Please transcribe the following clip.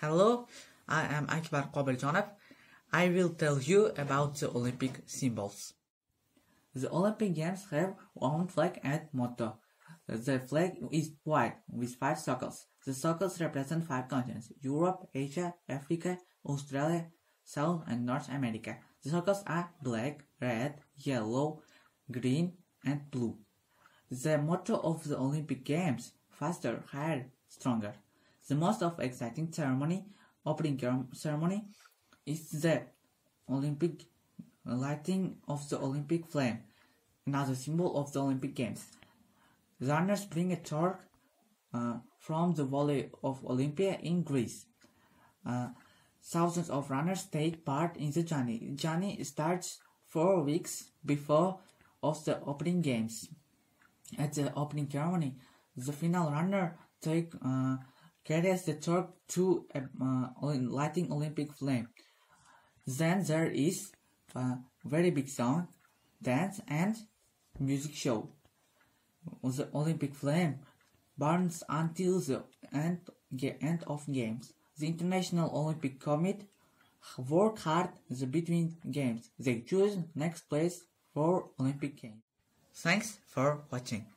Hello, I am Akbar Qobiljonov. I will tell you about the Olympic symbols. The Olympic Games have one flag and motto. The flag is white with five circles. The circles represent five continents Europe, Asia, Africa, Australia, South and North America. The circles are black, red, yellow, green, and blue. The motto of the Olympic Games faster, higher, stronger. The most of exciting ceremony, opening ceremony, is the Olympic lighting of the Olympic flame, another symbol of the Olympic Games. Runners bring a torch uh, from the Valley of Olympia in Greece. Uh, thousands of runners take part in the journey. Journey starts four weeks before of the opening games. At the opening ceremony, the final runner take uh, carries the torch to uh, lighting Olympic flame. Then there is a very big song, dance, and music show. The Olympic flame burns until the end, end of games. The International Olympic Committee work hard the between games. They choose next place for Olympic Games. Thanks for watching.